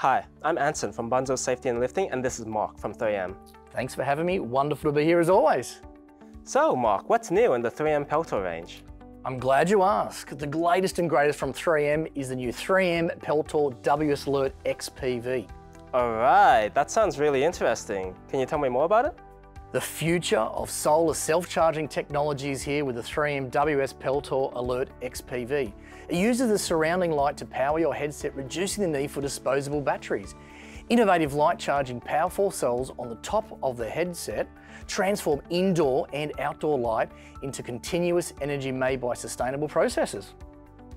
Hi, I'm Anson from Bunzl Safety and Lifting, and this is Mark from 3M. Thanks for having me. Wonderful to be here as always. So, Mark, what's new in the 3M Peltor range? I'm glad you asked. The latest and greatest from 3M is the new 3M Peltor WS Alert XPV. All right, that sounds really interesting. Can you tell me more about it? The future of solar self-charging technology is here with the 3M WS Peltor Alert XPV. It uses the surrounding light to power your headset, reducing the need for disposable batteries. Innovative light charging Powerfoyle cells on the top of the headset transform indoor and outdoor light into continuous energy made by sustainable processes.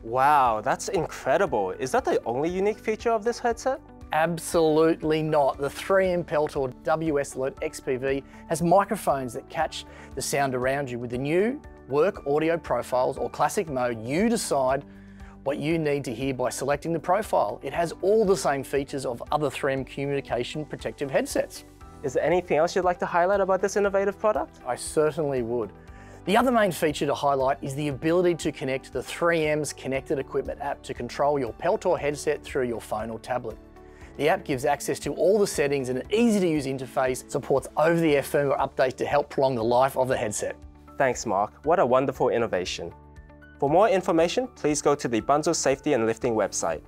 Wow, that's incredible. Is that the only unique feature of this headset? Absolutely not. The 3M Peltor WS Alert XPV has microphones that catch the sound around you. With the new work audio profiles or classic mode, you decide what you need to hear by selecting the profile. It has all the same features of other 3M communication protective headsets. Is there anything else you'd like to highlight about this innovative product? I certainly would. The other main feature to highlight is the ability to connect the 3M's Connected Equipment app to control your Peltor headset through your phone or tablet. The app gives access to all the settings and an easy to use interface supports over-the-air firmware updates to help prolong the life of the headset. Thanks, Mark. What a wonderful innovation. For more information, please go to the Bunzl Safety and Lifting website.